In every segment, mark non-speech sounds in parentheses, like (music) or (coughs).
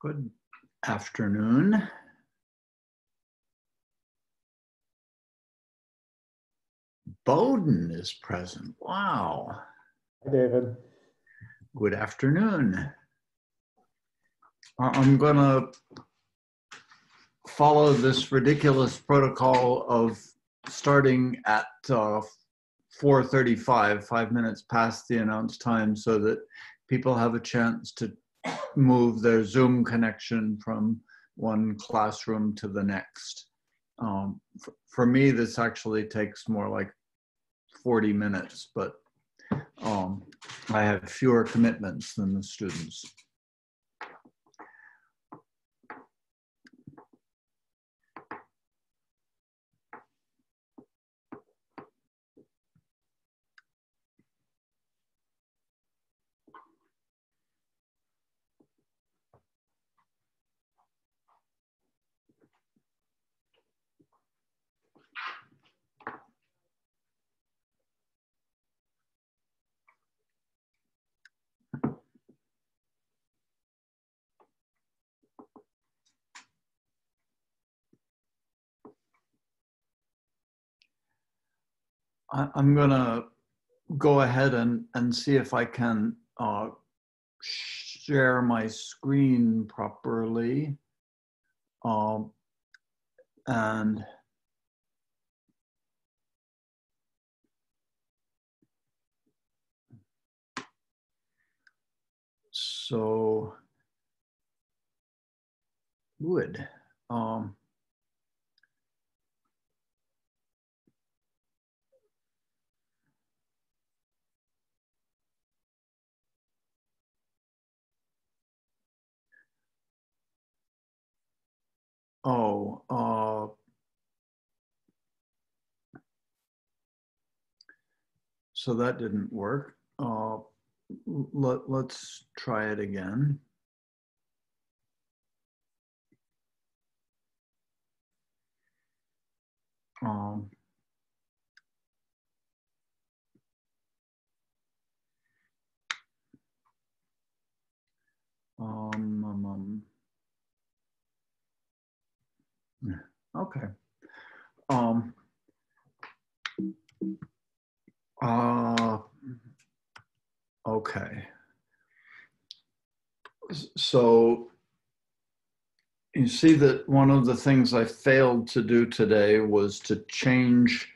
Good afternoon. Bowden is present. Wow. Hi, David. Good afternoon. I'm going to follow this ridiculous protocol of starting at uh, 4.35, five minutes past the announced time so that people have a chance to move their Zoom connection from one classroom to the next. Um, for, for, me, this actually takes more like 40 minutes, but um, I have fewer commitments than the students. I, am going to go ahead and, and see if I can uh, share my screen properly. Um, and so good. Um, Oh, uh, so that didn't work. Uh, let, let's try it again. Um, um, Okay. Um, uh, okay. So you see that one of the things I failed to do today was to change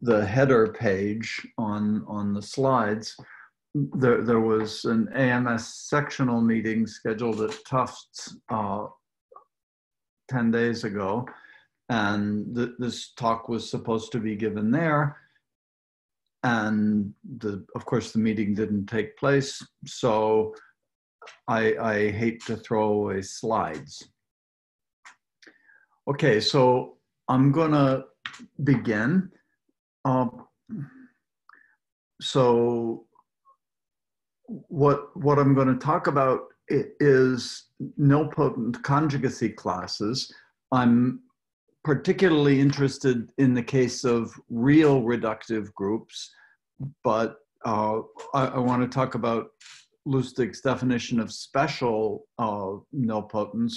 the header page on, on the slides. There, there was an AMS sectional meeting scheduled at Tufts uh, 10 days ago. And th this talk was supposed to be given there. And the, of course, the meeting didn't take place. So I, I hate to throw away slides. Okay, so I'm gonna begin. Uh, so what, what I'm gonna talk about is nilpotent conjugacy classes. I'm particularly interested in the case of real reductive groups, but uh, I, I want to talk about Lusztig's definition of special uh, nilpotents,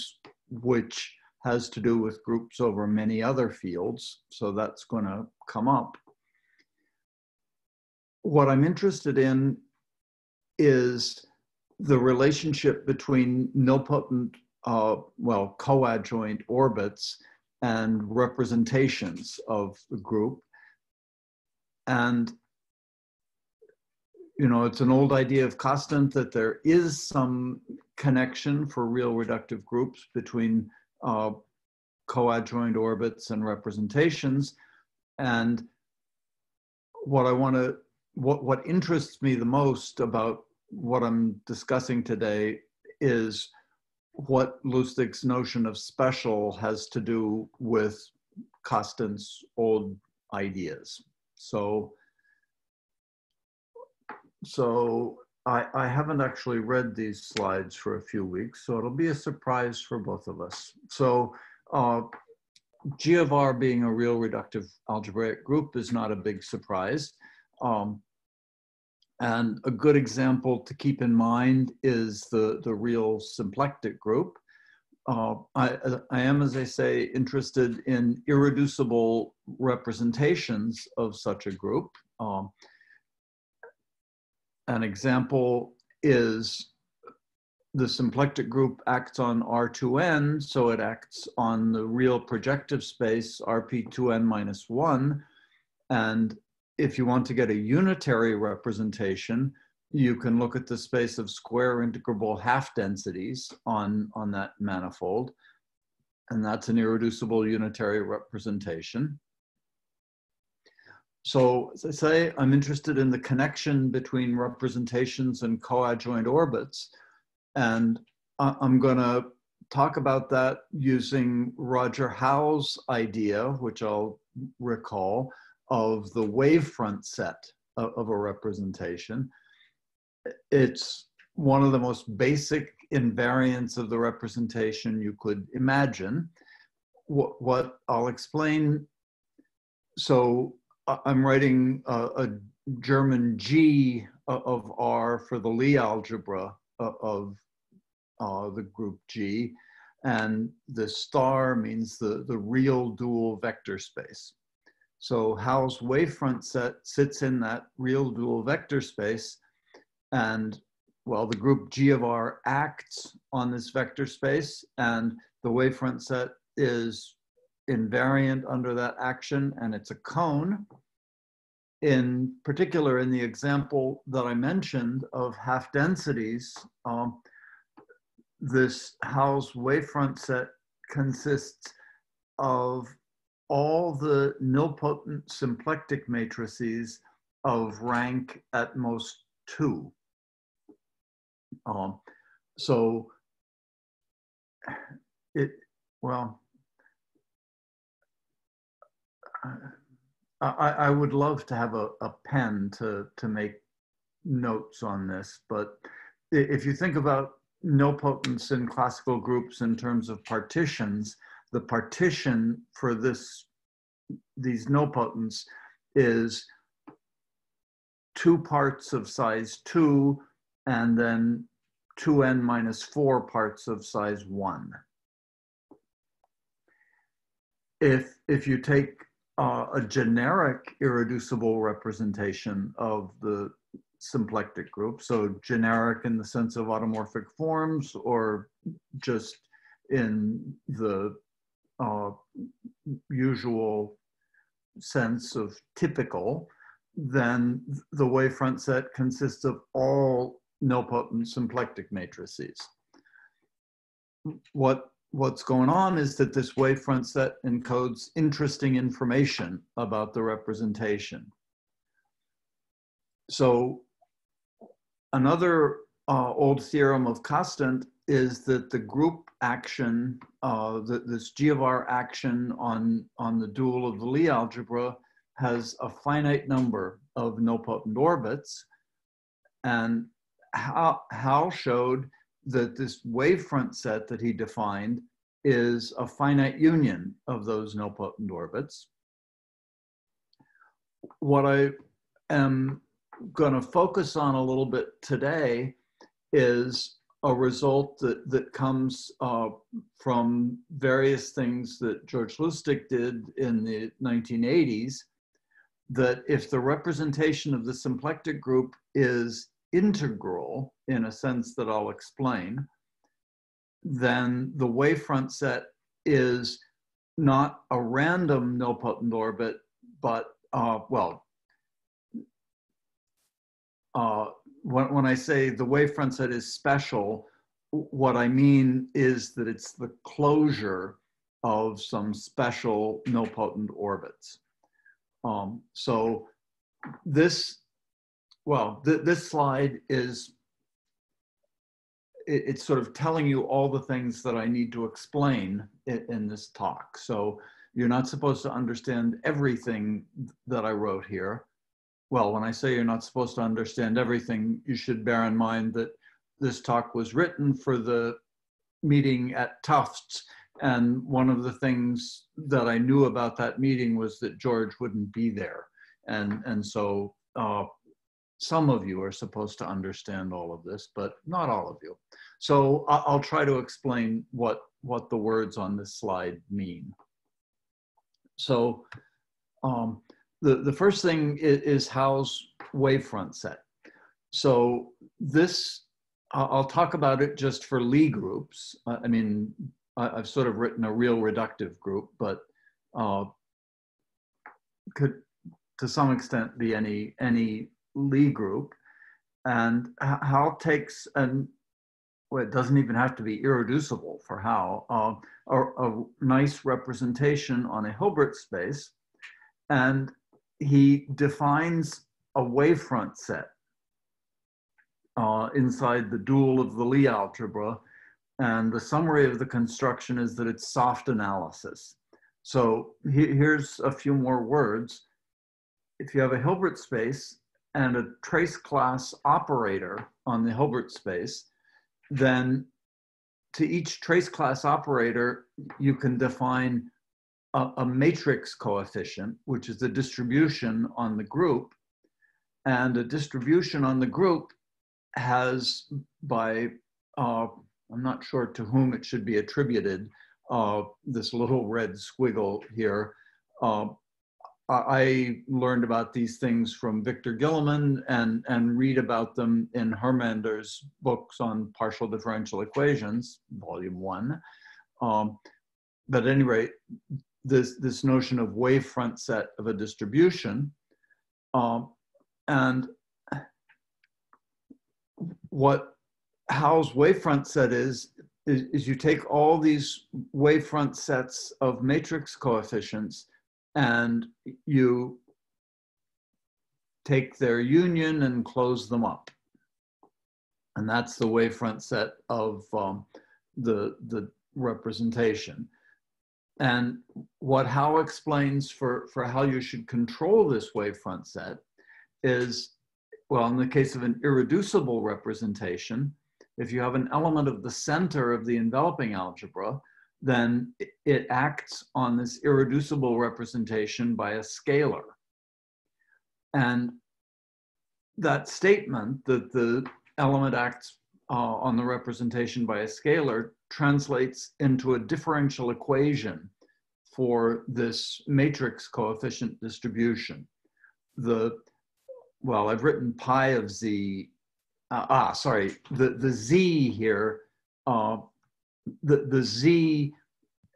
which has to do with groups over many other fields. So that's going to come up. What I'm interested in is the relationship between nilpotent, uh, well, coadjoint orbits and representations of the group. And, you know, it's an old idea of Kostant that there is some connection for real reductive groups between uh, coadjoint orbits and representations. And what I want to, what, what interests me the most about what I'm discussing today is what Lusztig's notion of special has to do with Kostant's old ideas. So, so I, I haven't actually read these slides for a few weeks, so it'll be a surprise for both of us. So uh, G of R being a real reductive algebraic group is not a big surprise. Um, and a good example to keep in mind is the, the real symplectic group. uh, I, I am, as I say, interested in irreducible representations of such a group. Um, an example is the symplectic group acts on R2n, so it acts on the real projective space RP2n minus 1. And if you want to get a unitary representation, you can look at the space of square integrable half densities on, on that manifold. And that's an irreducible unitary representation. So say, I'm interested in the connection between representations and coadjoint orbits. And I'm going to talk about that using Roger Howe's idea, which I'll recall, of the wavefront set of, of a representation. It's one of the most basic invariants of the representation you could imagine. What, what I'll explain, so I'm writing a, a German G of R for the Lie algebra of uh, the group G, and the star means the, the real dual vector space. So Howe's wavefront set sits in that real dual vector space, and well, the group G of R acts on this vector space, and the wavefront set is invariant under that action, and it's a cone. In particular, in the example that I mentioned of half densities, um, this Howe's wavefront set consists of all the nilpotent symplectic matrices of rank at most two. Um, so it, well, I, I would love to have a, a pen to, to make notes on this, but if you think about nilpotents in classical groups in terms of partitions, the partition for this these nilpotents is two parts of size two and then 2n minus four parts of size one. If, if you take uh, a generic irreducible representation of the symplectic group. So generic in the sense of automorphic forms or just in the uh, usual sense of typical, then the wavefront set consists of all nilpotent symplectic matrices. What, what's going on is that this wavefront set encodes interesting information about the representation. So Another uh, old theorem of Kostant is that the group action, uh, the, this G of R action on, on the dual of the Lie algebra has a finite number of nilpotent orbits. And Howe showed that this wavefront set that he defined is a finite union of those nilpotent orbits. What I am going to focus on a little bit today is a result that, that comes uh, from various things that George Lusztig did in the 1980s, that if the representation of the symplectic group is integral in a sense that I'll explain, then the wavefront set is not a random nilpotent orbit, but, uh, well, uh, when, when I say the wavefront set is special, what I mean is that it's the closure of some special nilpotent orbits. Um, so this, well, th this slide is, it, it's sort of telling you all the things that I need to explain in, in this talk. So you're not supposed to understand everything that I wrote here well, when I say you're not supposed to understand everything, you should bear in mind that this talk was written for the meeting at Tufts. And one of the things that I knew about that meeting was that George wouldn't be there. And, and so uh, some of you are supposed to understand all of this, but not all of you. So I'll try to explain what, what the words on this slide mean. So um, the, the first thing is, is Howe's wavefront set. So this, I'll talk about it just for Lie groups. I mean, I've sort of written a real reductive group, but uh, could to some extent be any any Lie group. And Howe takes an well, it doesn't even have to be irreducible for Howe, uh, a, a nice representation on a Hilbert space, and he defines a wavefront set uh, inside the dual of the Lie algebra. And the summary of the construction is that it's soft analysis. So he, here's a few more words. If you have a Hilbert space and a trace class operator on the Hilbert space, then to each trace class operator, you can define a, a, matrix coefficient, which is the distribution on the group. And a distribution on the group has by, uh, I'm not sure to whom it should be attributed, uh, this little red squiggle here. Uh, I learned about these things from Victor Guillemin and, and read about them in Hörmander's books on partial differential equations, volume one. Um, but at any rate, this, this notion of wavefront set of a distribution. Um, and what Howe's wavefront set is, is, is you take all these wavefront sets of matrix coefficients and you take their union and close them up. And that's the wavefront set of um, the, the representation. And what Howe explains for, for how you should control this wavefront set is, well, in the case of an irreducible representation, if you have an element of the center of the enveloping algebra, then it acts on this irreducible representation by a scalar. And that statement that the element acts uh, on the representation by a scalar translates into a differential equation for this matrix coefficient distribution. The, well, I've written pi of z, uh, ah, sorry, the, the z here uh, the, the Z,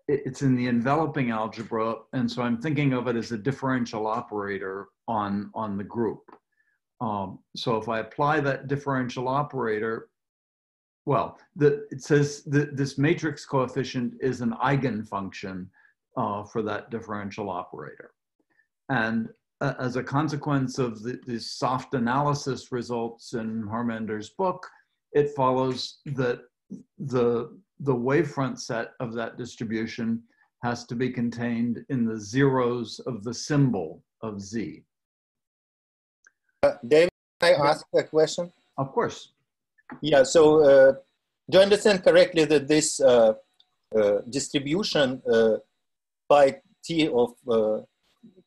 it's in the enveloping algebra, and so I'm thinking of it as a differential operator on, on the group. Um, so if I apply that differential operator, well, the, it says that this matrix coefficient is an eigenfunction uh, for that differential operator. And uh, as a consequence of the, the soft analysis results in Hörmander's book, it follows that the the wavefront set of that distribution has to be contained in the zeros of the symbol of Z. Uh, David, can I ask a question? Of course. Yeah, so uh, do I understand correctly that this uh, uh distribution by uh, t of uh,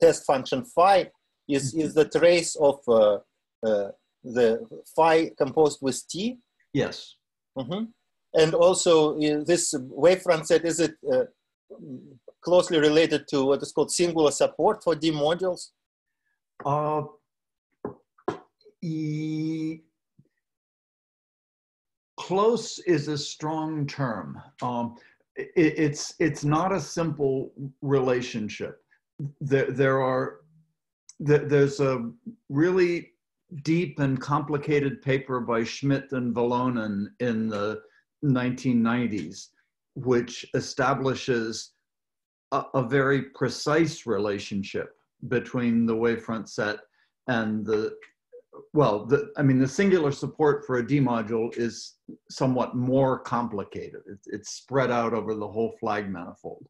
test function phi is, is the trace of the phi composed with t? Yes. Mm -hmm. And also this wavefront set, is it uh, closely related to what is called singular support for D modules? Uh, e close is a strong term. Um, it, it's, it's not a simple relationship. There, there are, there, there's a really deep and complicated paper by Schmid and Vilonen in the 1990s, which establishes a, a very precise relationship between the wavefront set and the well, the, I mean, the singular support for a D module is somewhat more complicated. It's, it's spread out over the whole flag manifold.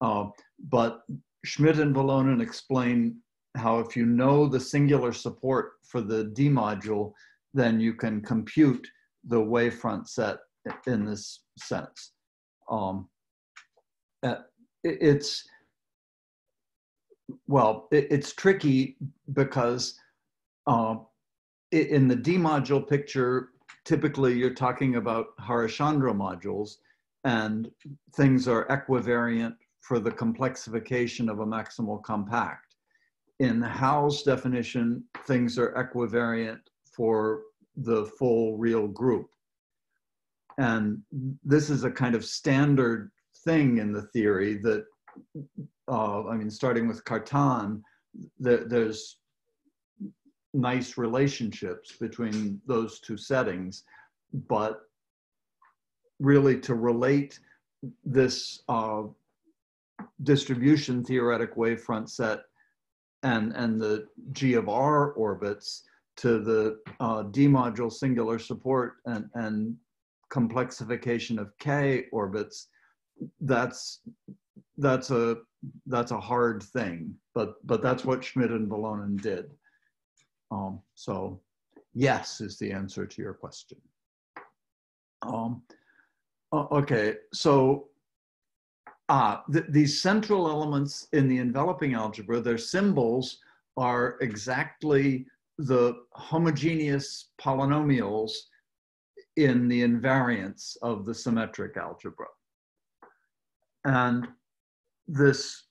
Uh, but Schmid and Vilonen explain how if you know the singular support for the D module, then you can compute the wavefront set in this sense. Um, uh, it, it's, well, it, it's tricky because uh, in the D module picture, typically you're talking about Harish-Chandra modules and things are equivariant for the complexification of a maximal compact. In Howe's definition, things are equivariant for the full real group. And this is a kind of standard thing in the theory that, uh, I mean, starting with Cartan, that there's nice relationships between those two settings, but really to relate this uh, distribution theoretic wavefront set and, and the G of R orbits to the uh, D module singular support and, and complexification of K orbits, that's, that's a, that's a hard thing, but, but that's what Schmid and Vilonen did. Um, so yes is the answer to your question. Um, okay, so uh, th these central elements in the enveloping algebra, their symbols are exactly the homogeneous polynomials in the invariants of the symmetric algebra. And this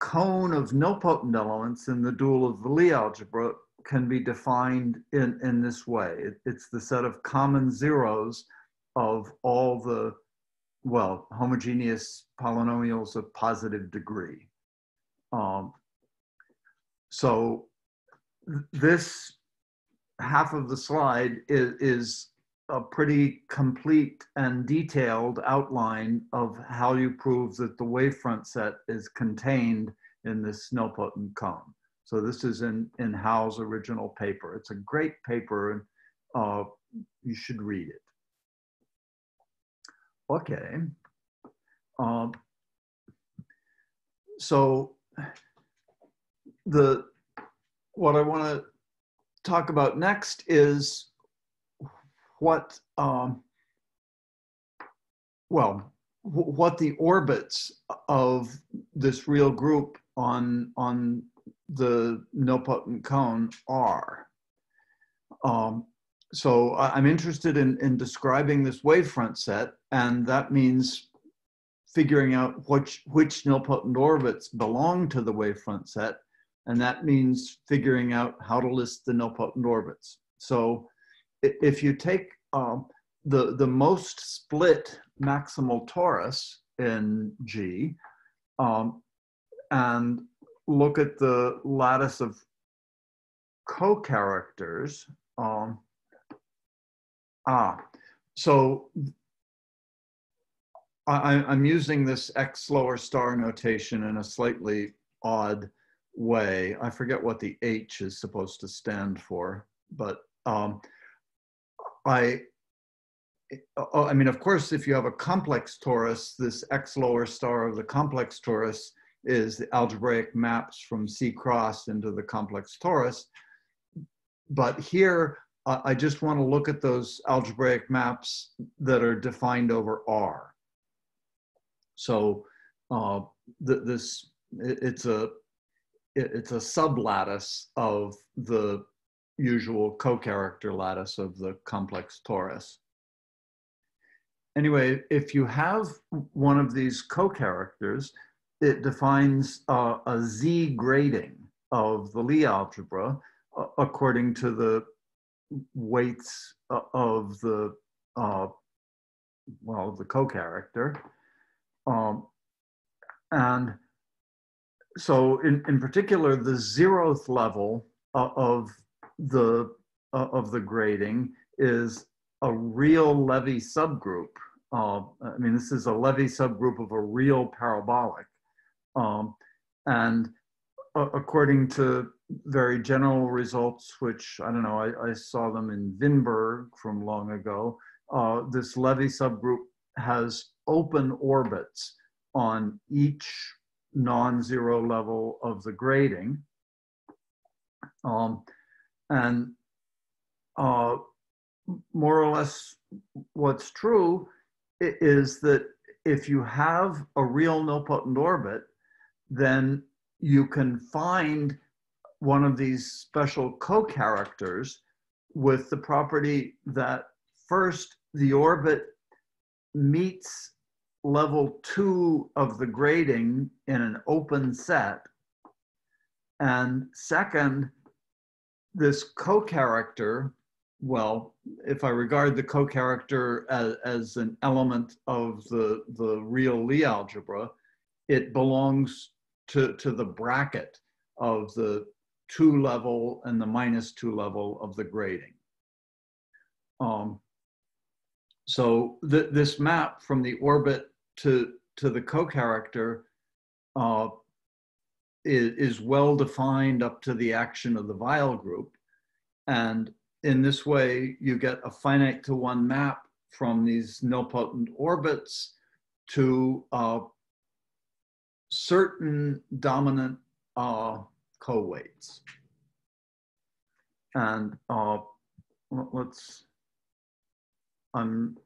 cone of nilpotent elements in the dual of the Lie algebra can be defined in, in this way. It, it's the set of common zeros of all the, well, homogeneous polynomials of positive degree. Um, so this half of the slide is, is a pretty complete and detailed outline of how you prove that the wavefront set is contained in this nilpotent cone. So this is in, in Howe's original paper. It's a great paper and uh, you should read it. Okay. Um, so the what I want to talk about next is what um, well what the orbits of this real group on on the nilpotent cone are. Um, so I'm interested in, in describing this wavefront set, and that means figuring out which, which nilpotent orbits belong to the wavefront set, and that means figuring out how to list the nilpotent orbits. So if you take um, the, the most split maximal torus in G, um, and look at the lattice of co-characters. Um, ah, so I, I'm using this X lower star notation in a slightly odd way. I forget what the H is supposed to stand for, but um, I, uh, I mean, of course, if you have a complex torus, this X lower star of the complex torus is the algebraic maps from C cross into the complex torus. But here, uh, I just want to look at those algebraic maps that are defined over R. So uh, th this, it, it's a, it, it's a sublattice of the usual co-character lattice of the complex torus. Anyway, if you have one of these co-characters, it defines uh, a z grading of the Lie algebra uh, according to the weights uh, of the uh, well the co-character um, and so in, in particular the zeroth level uh, of the uh, of the grading is a real Levi subgroup I mean, this is a Levi subgroup of a real parabolic. Um, and uh, according to very general results, which I don't know, I, I saw them in Vinberg from long ago, uh, this Levi subgroup has open orbits on each non-zero level of the grading. Um, and uh, more or less what's true is that if you have a real nilpotent orbit, then you can find one of these special co-characters with the property that first the orbit meets level two of the grading in an open set. And second, this co-character, well, if I regard the co-character as, as an element of the, the real Lie algebra, it belongs to, to the bracket of the two level and the minus two level of the grading. Um, so th this map from the orbit to, to the co-character uh, is, is well defined up to the action of the Weyl group. And in this way, you get a finite to one map from these nilpotent orbits to uh, certain dominant uh, co-weights. And uh, let's, I'm,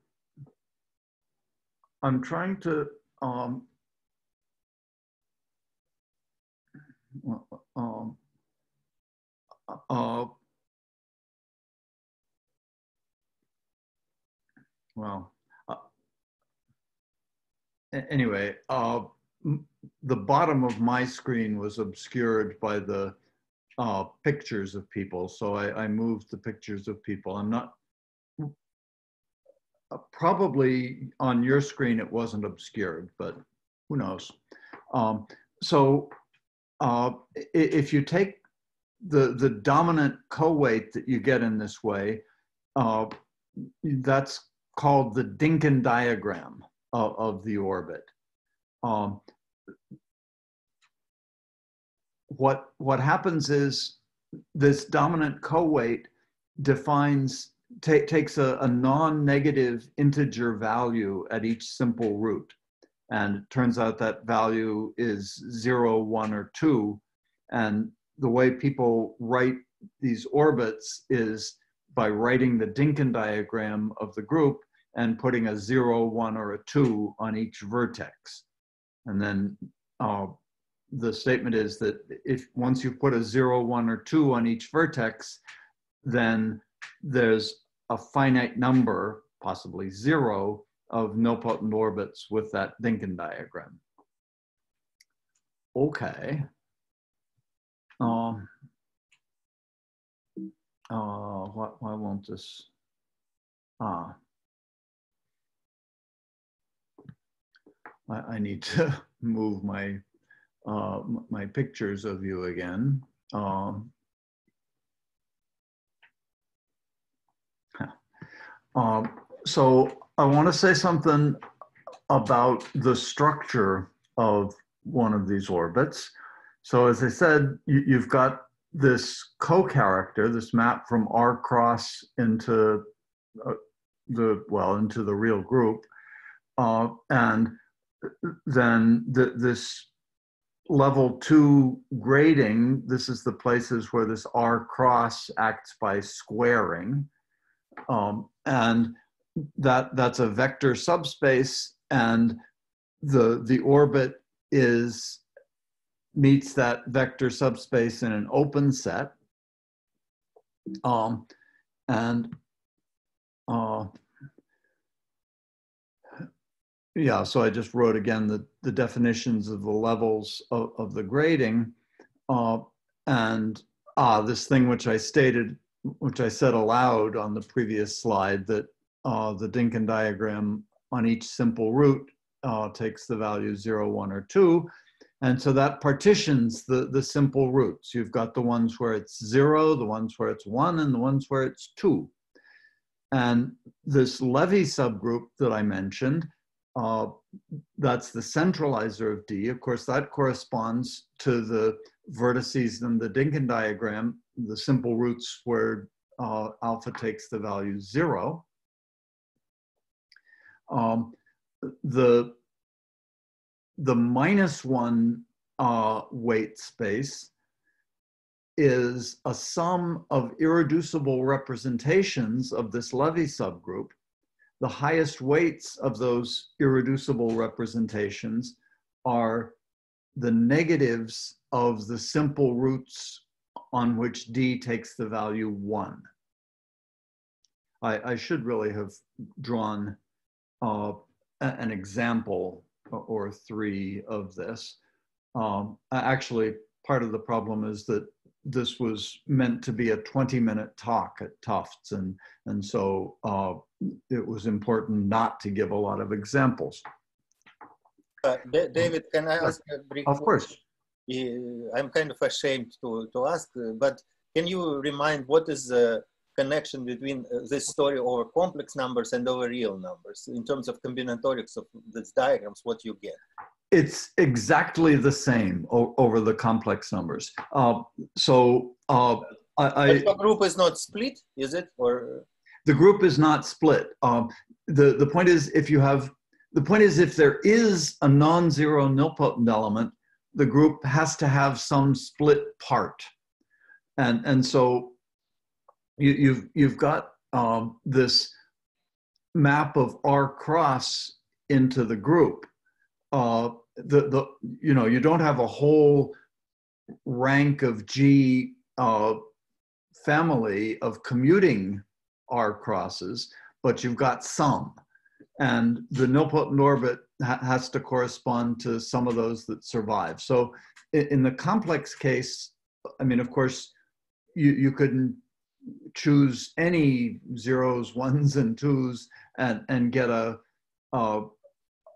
I'm trying to, um, um, uh, well, uh, anyway, uh, the bottom of my screen was obscured by the uh, pictures of people. So I, I, moved the pictures of people. I'm not, uh, probably on your screen it wasn't obscured, but who knows. Um, so uh, if you take the, the dominant co-weight that you get in this way, uh, that's called the Dynkin diagram of, of the orbit. Um, what, what happens is this dominant co-weight defines, takes a, a non-negative integer value at each simple root. And it turns out that value is zero, one, or two. And the way people write these orbits is by writing the Dynkin diagram of the group and putting a zero, one, or a two on each vertex. And then uh, the statement is that if once you put a zero, one, or two on each vertex, then there's a finite number, possibly zero, of nilpotent orbits with that Dynkin diagram. Okay. Um, uh, why, why won't this? Ah. I need to (laughs) move my uh, my pictures of you again. Um, (laughs) um, so I want to say something about the structure of one of these orbits. So as I said, you, have got this co-character, this map from R cross into uh, the, well, into the real group. Uh, and then the, this level two grading, this is the places where this R cross acts by squaring. Um, and that that's a vector subspace and the the orbit is meets that vector subspace in an open set um, and uh, yeah so i just wrote again the, the definitions of the levels of, of the grading uh, and ah, this thing which i stated which i said aloud on the previous slide that uh, the Dynkin diagram on each simple root uh, takes the value 0, 1, or 2. And so that partitions the, the simple roots. You've got the ones where it's 0, the ones where it's 1, and the ones where it's 2. And this Levi subgroup that I mentioned, uh, that's the centralizer of D. Of course, that corresponds to the vertices in the Dynkin diagram, the simple roots where uh, alpha takes the value 0 um, the the minus one uh, weight space is a sum of irreducible representations of this Levi subgroup. The highest weights of those irreducible representations are the negatives of the simple roots on which D takes the value one. I, I should really have drawn uh, an example or three of this. Um, actually, part of the problem is that this was meant to be a 20 minute talk at Tufts. And, and so uh, it was important not to give a lot of examples. Uh, David, can I ask a brief Of course. I'm kind of ashamed to, to ask, but can you remind what is the connection between uh, this story over complex numbers and over real numbers in terms of combinatorics of these diagrams, what you get? It's exactly the same over the complex numbers. Uh, so uh, I, I the group is not split, is it? Or the group is not split. Um, the the point is, if you have the point is, if there is a non-zero nilpotent element, the group has to have some split part, and and so you, you've you've got um, this map of R cross into the group. Uh, the the you know you don't have a whole rank of G uh, family of commuting R crosses, but you've got some, and the nilpotent orbit ha has to correspond to some of those that survive. So in, in the complex case, I mean, of course, you you couldn't choose any zeros, ones, and twos and, and get a, a,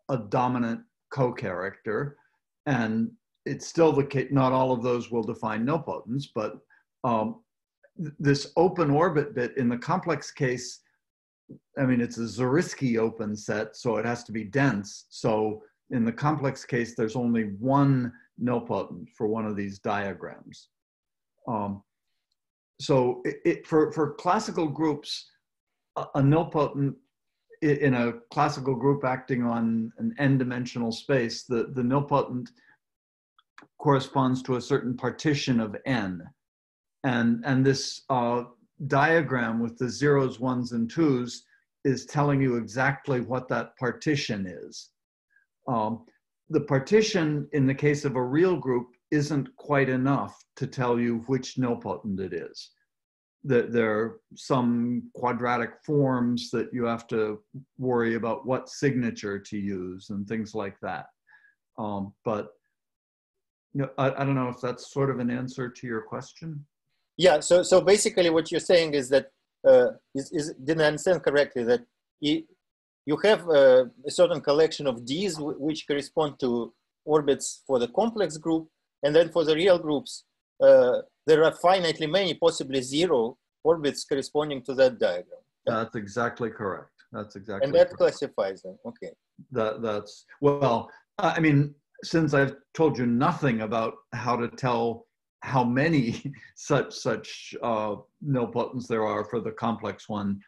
a dominant co-character. And it's still the case, not all of those will define nilpotents, but um, th this open orbit bit in the complex case, I mean, it's a Zariski open set, so it has to be dense. So in the complex case, there's only one nilpotent for one of these diagrams. Um, so it, it, for, for classical groups, a, a nilpotent in a classical group acting on an n-dimensional space, the, the nilpotent corresponds to a certain partition of n. And, and this uh, diagram with the zeros, ones, and twos is telling you exactly what that partition is. Um, the partition in the case of a real group isn't quite enough to tell you which nilpotent it is. That there are some quadratic forms that you have to worry about what signature to use and things like that. Um, but you know, I, I don't know if that's sort of an answer to your question. Yeah. So so basically, what you're saying is that uh, is, is didn't I understand correctly that you, you have a, a certain collection of D's which correspond to orbits for the complex group, and then for the real groups, uh, there are finitely many, possibly zero orbits corresponding to that diagram. That's exactly correct. That's exactly. And that correct. classifies them. Okay. That that's well. I mean, since I've told you nothing about how to tell how many (laughs) such such uh, nilpotents there are for the complex one,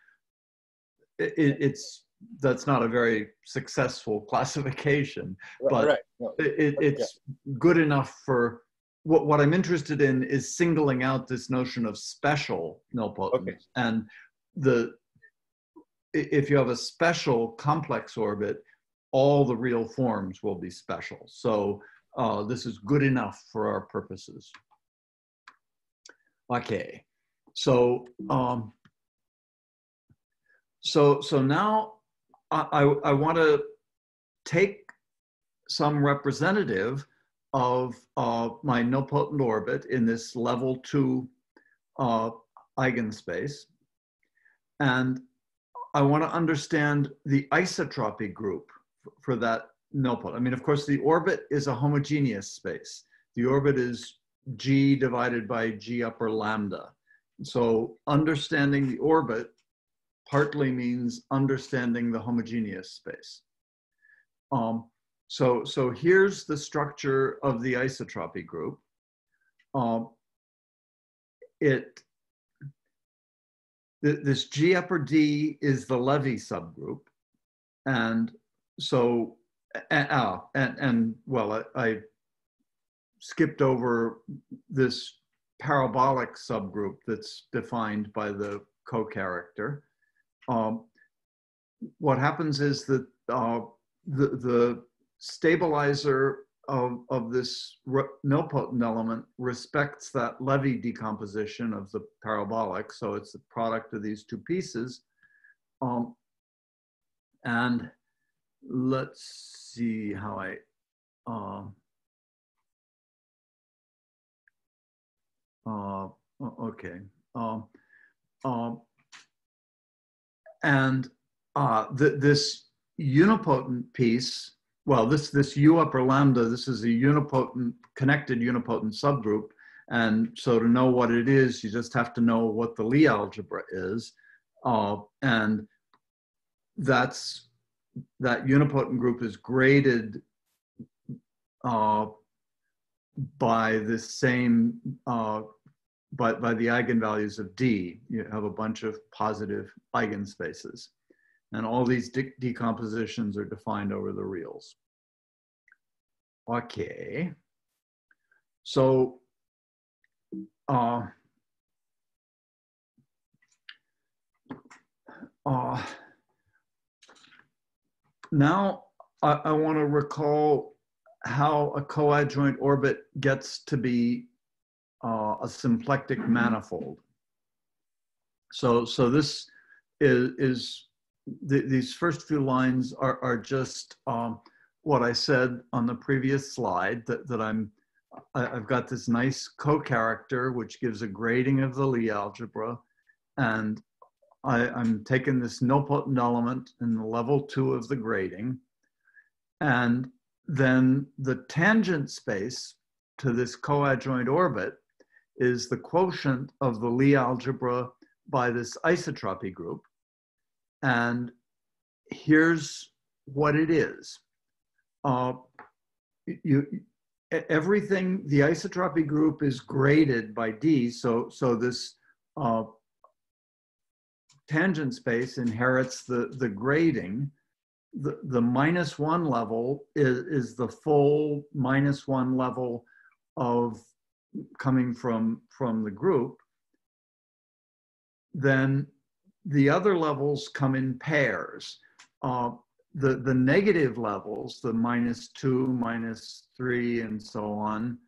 it, it's that's not a very successful (laughs) classification, but right. no. it, it's yeah. good enough for what, what I'm interested in is singling out this notion of special nilpotents. Okay. And the if you have a special complex orbit, all the real forms will be special. So uh, this is good enough for our purposes. Okay, so um, so so now I, I want to take some representative of uh, my nilpotent orbit in this level two uh, eigenspace. And I want to understand the isotropy group for that nilpotent. I mean, of course, the orbit is a homogeneous space. The orbit is g divided by g upper lambda. So understanding the orbit partly means understanding the homogeneous space. Um, so, so here's the structure of the isotropy group. Um, it, th this G upper D is the Levi subgroup. And so, and, uh, and, and well, I, I skipped over this parabolic subgroup that's defined by the co-character um, what happens is that uh, the, the stabilizer of, of this nilpotent element respects that Levi decomposition of the parabolic. So it's the product of these two pieces. Um, and let's see how I, uh, uh, okay. Um, um, and uh, th this unipotent piece, well, this, this U upper lambda, this is a unipotent, connected unipotent subgroup. And so to know what it is, you just have to know what the Lie algebra is. Uh, and that's, that unipotent group is graded uh, by the same, uh, by, by the eigenvalues of D. You have a bunch of positive eigenspaces. And all these de decompositions are defined over the reals. Okay. So, uh, uh, now I, I want to recall how a coadjoint orbit gets to be uh, a symplectic manifold. So, so this is, is the, these first few lines are, are just um, what I said on the previous slide that, that I'm, I, have got this nice co-character which gives a grading of the Lie algebra. And I, I'm taking this nilpotent element in the level two of the grading. And then the tangent space to this coadjoint orbit is the quotient of the Lie algebra by this isotropy group and here's what it is. Uh, you, everything, the isotropy group is graded by D, so, so this uh, tangent space inherits the, the grading. The, the minus one level is, is the full minus one level of coming from, from the group. Then the other levels come in pairs. Uh, the, the negative levels, the minus two, minus three, and so on,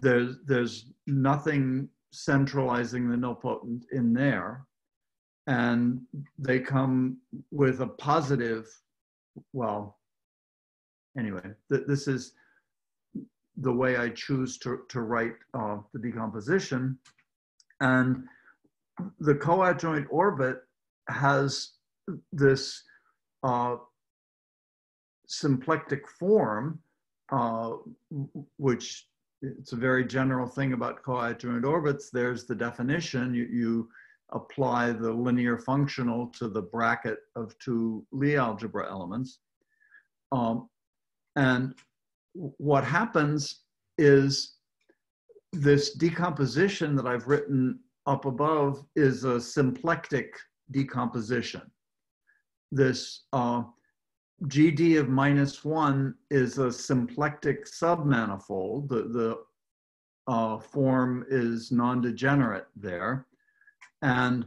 there's, there's nothing centralizing the nilpotent in there. And they come with a positive, well, anyway, th this is the way I choose to, to write uh, the decomposition. And the coadjoint orbit has this uh, symplectic form, uh, which it's a very general thing about coadjoint orbits. There's the definition. You, you apply the linear functional to the bracket of two Lie algebra elements. Um, and what happens is this decomposition that I've written up above is a symplectic decomposition. This uh, GD of minus one is a symplectic submanifold. The, the uh, form is non-degenerate there. And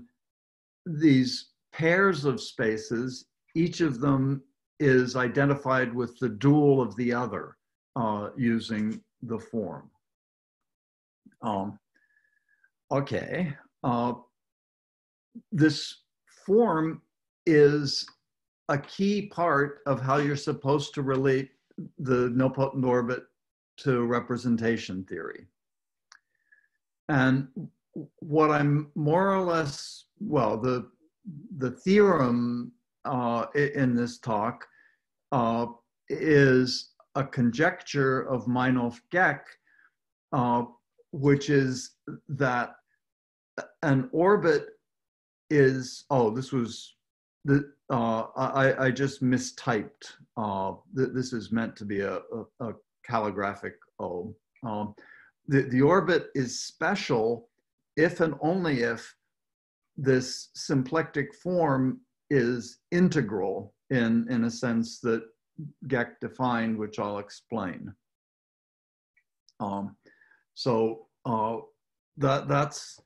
these pairs of spaces, each of them is identified with the dual of the other uh, using the form. Um, okay, uh, this form is a key part of how you're supposed to relate the nilpotent orbit to representation theory. And what I'm more or less, well, the, the theorem uh, in this talk uh, is a conjecture of Meinolf Geck, uh, which is that an orbit is, oh, this was, the, uh, I, I just mistyped. Uh, th this is meant to be a, a, a calligraphic O. Um, the, the orbit is special if and only if this symplectic form is integral in, in a sense that Geck defined, which I'll explain. Um, so uh, that, that's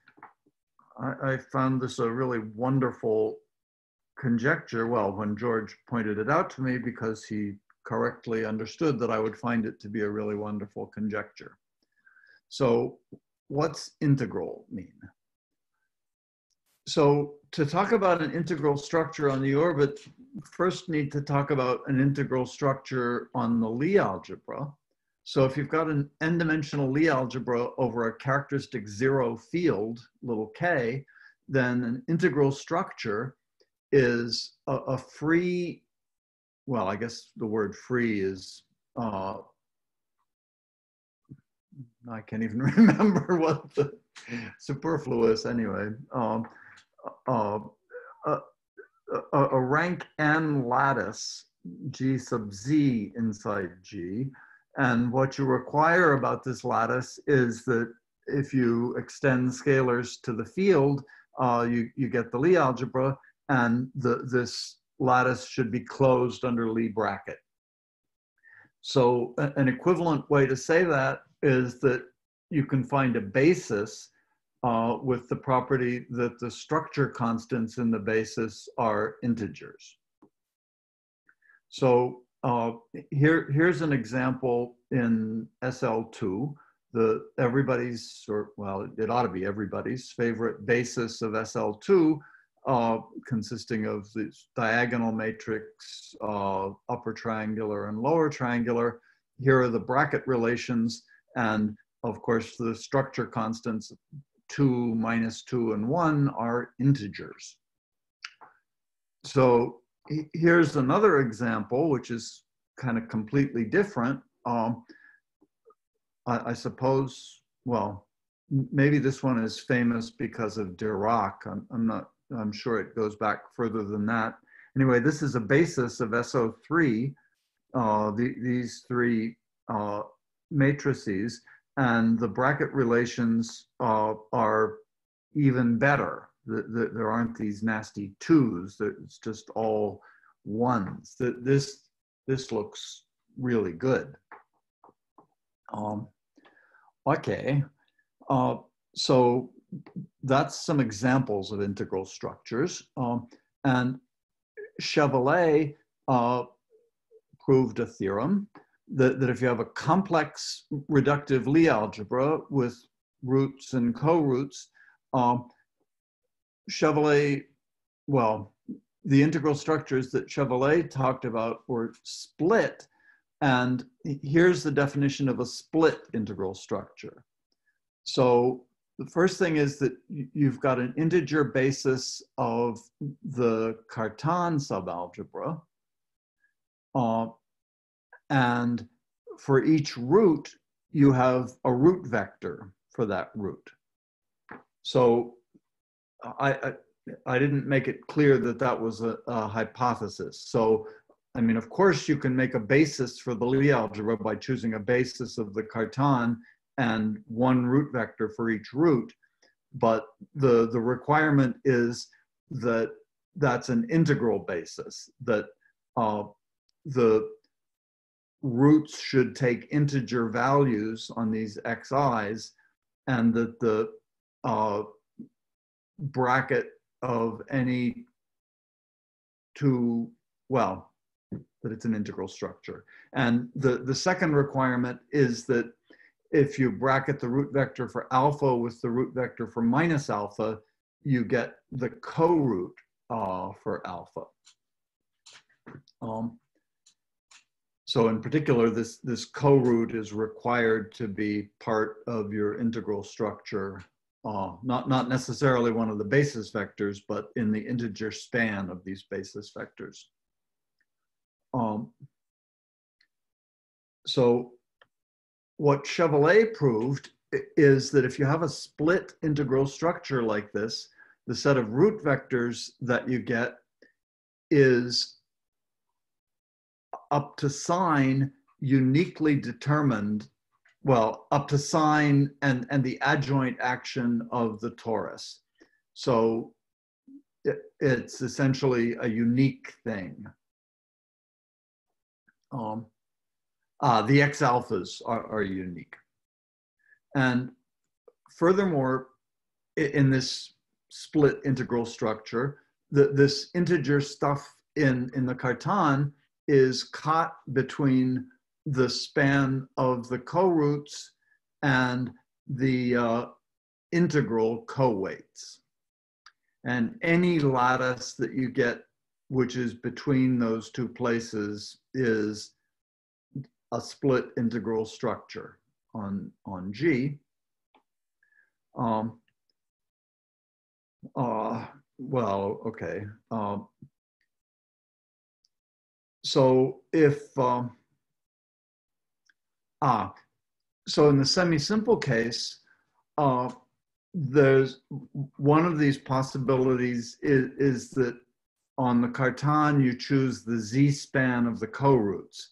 I, I found this a really wonderful conjecture. Well, when George pointed it out to me, because he correctly understood that I would find it to be a really wonderful conjecture. So, what's integral mean? so to talk about an integral structure on the orbit, first need to talk about an integral structure on the Lie algebra. So if you've got an n-dimensional Lie algebra over a characteristic zero field, little k, then an integral structure is a, a free, well, I guess the word free is, uh, I can't even (laughs) remember what the superfluous anyway. Um, uh, a, a, a rank n lattice G sub z inside G. And what you require about this lattice is that if you extend scalars to the field, uh, you, you get the Lie algebra, and the, this lattice should be closed under Lie bracket. So an equivalent way to say that is that you can find a basis uh, with the property that the structure constants in the basis are integers. So uh, here, here's an example in SL2, the everybody's, or well, it ought to be everybody's favorite basis of SL2, uh, consisting of this diagonal matrix, uh, upper triangular and lower triangular. Here are the bracket relations, and of course, the structure constants 2, minus 2, and 1 are integers. So here's another example, which is kind of completely different. Um, I, I, suppose, well, maybe this one is famous because of Dirac. I'm, I'm, not, I'm sure it goes back further than that. Anyway, this is a basis of SO3, uh, the, these three uh, matrices and the bracket relations uh, are even better. The, the, there aren't these nasty twos. It's just all ones. The, this this looks really good. Um, okay, uh, so that's some examples of integral structures. Um, and Chevalley uh, proved a theorem that, that if you have a complex reductive Lie algebra with roots and co-roots, um, Chevalley, well, the integral structures that Chevalley talked about were split. And here's the definition of a split integral structure. So the first thing is that you've got an integer basis of the Cartan subalgebra. Uh, and for each root, you have a root vector for that root. So I, I, I didn't make it clear that that was a, a, hypothesis. So, I mean, of course, you can make a basis for the Lie algebra by choosing a basis of the Cartan and one root vector for each root. But the, the requirement is that that's an integral basis, that uh, the roots should take integer values on these xi's and that the uh, bracket of any two, well, that it's an integral structure. And the, the second requirement is that if you bracket the root vector for alpha with the root vector for minus alpha, you get the co-root uh, for alpha. Um, so in particular, this, this co-root is required to be part of your integral structure, uh, not, not necessarily one of the basis vectors, but in the integer span of these basis vectors. Um, so what Chevalley proved is that if you have a split integral structure like this, the set of root vectors that you get is up to sign uniquely determined, well, up to sign and, and the adjoint action of the torus. So it, it's essentially a unique thing. Um, uh, the X alphas are, are unique. And furthermore, in this split integral structure, the, this integer stuff in, in the Cartan is caught between the span of the co-roots and the uh, integral co-weights. And any lattice that you get, which is between those two places, is a split integral structure on, on G. Um, uh, well, okay. Um, so if, um, ah, so in the semi-simple case, uh, there's one of these possibilities is, is that on the Cartan you choose the z-span of the co-roots.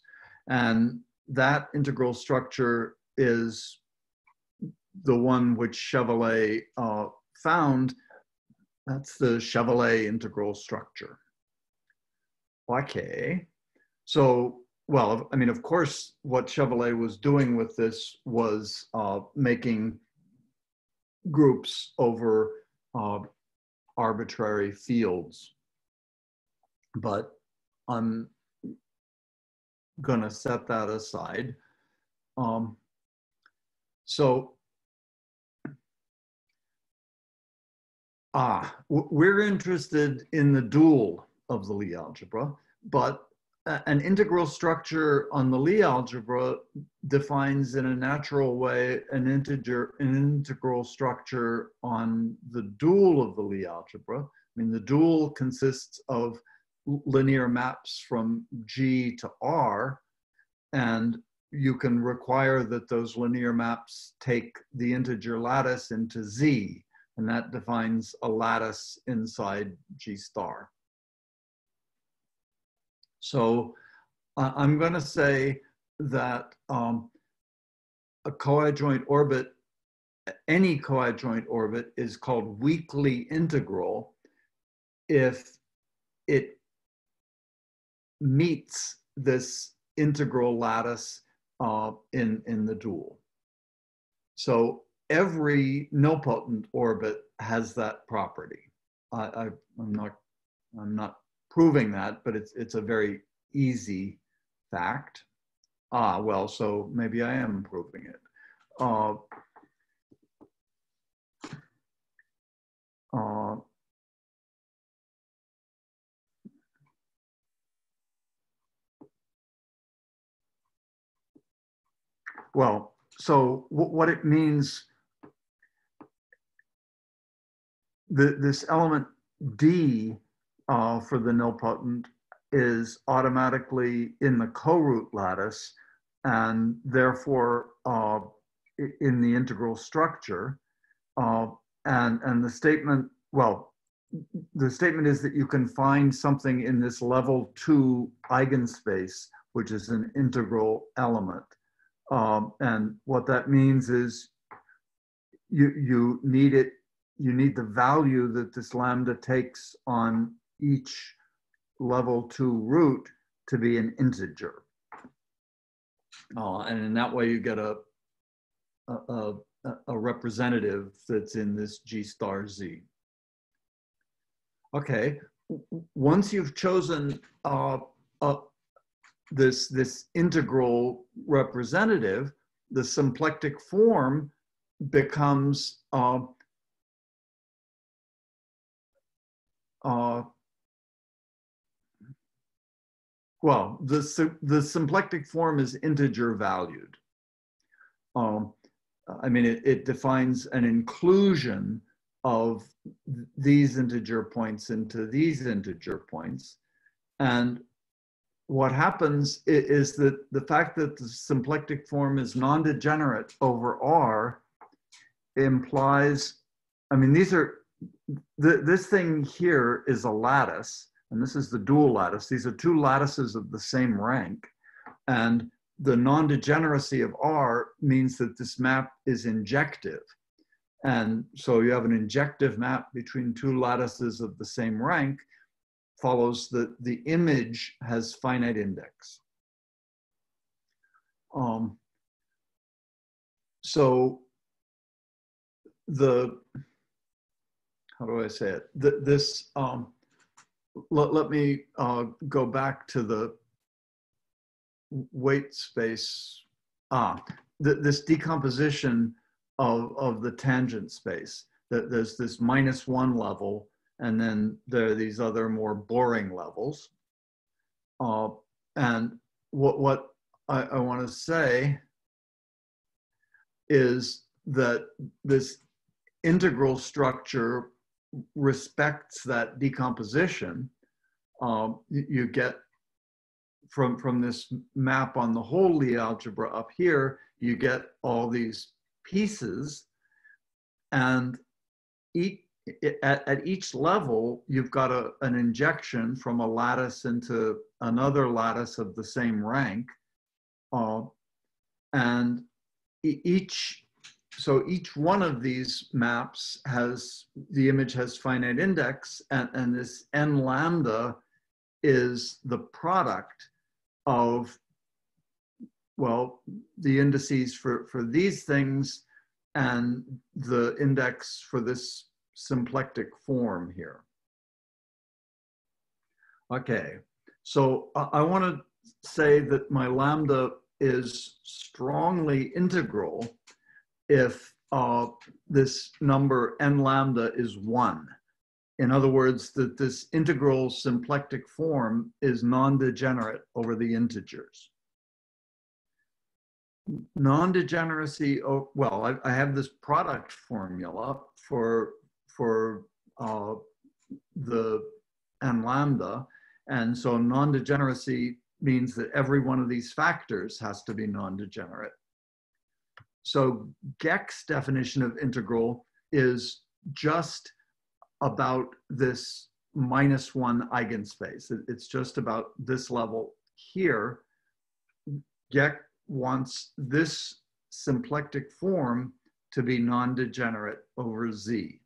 And that integral structure is the one which Chevalley uh, found. That's the Chevalley integral structure. Okay. So, well, I mean, of course, what Chevalley was doing with this was uh, making groups over uh, arbitrary fields. But I'm going to set that aside. Um, so, ah, we're interested in the dual of the Lie algebra, but an integral structure on the Lie algebra defines in a natural way an integer, an integral structure on the dual of the Lie algebra. I mean, the dual consists of linear maps from G to R, and you can require that those linear maps take the integer lattice into Z, and that defines a lattice inside G star. So I'm going to say that um, a coadjoint orbit, any coadjoint orbit is called weakly integral if it meets this integral lattice uh, in, in the dual. So every nilpotent orbit has that property. I, I, I'm not, I'm not proving that, but it's, it's a very easy fact. Ah, well, so maybe I am proving it. Uh, uh, well, so what it means, the, this element D uh, for the nilpotent is automatically in the co-root lattice and therefore uh, in the integral structure. Uh, and, and the statement, well, the statement is that you can find something in this level two eigenspace, which is an integral element. Um, and what that means is you, you need it, you need the value that this lambda takes on each level two root to be an integer. Uh, and in that way you get a, a, a, a representative that's in this G star Z. Okay, once you've chosen uh, uh, this, this integral representative, the symplectic form becomes uh, well, the, the symplectic form is integer valued. Um, I mean, it, it defines an inclusion of these integer points into these integer points. And what happens is that the fact that the symplectic form is non-degenerate over R implies, I mean, these are, th this thing here is a lattice and this is the dual lattice. These are two lattices of the same rank. And the non-degeneracy of R means that this map is injective. And so you have an injective map between two lattices of the same rank follows that the image has finite index. Um, so the, how do I say it? The, this, um, let, let me uh, go back to the weight space. Ah, th this decomposition of, of the tangent space. That there's this minus one level And then there are these other more boring levels. Uh, and what, what I, I want to say is that this integral structure respects that decomposition. Um, you, get from, from this map on the whole Lie algebra up here, you get all these pieces and each, at, at each level, you've got a, an injection from a lattice into another lattice of the same rank. Uh, and each, so each one of these maps has, the image has finite index and, and this n lambda is the product of, well, the indices for, for these things and the index for this symplectic form here. Okay, so I, I want to say that my lambda is strongly integral if uh, this number n lambda is one. In other words, that this integral symplectic form is non-degenerate over the integers. Non-degeneracy, oh, well, I, I, have this product formula for, for uh, the n lambda, and so non-degeneracy means that every one of these factors has to be non-degenerate. So Geck's definition of integral is just about this minus one eigenspace. It's just about this level here. Geck wants this symplectic form to be non-degenerate over Z.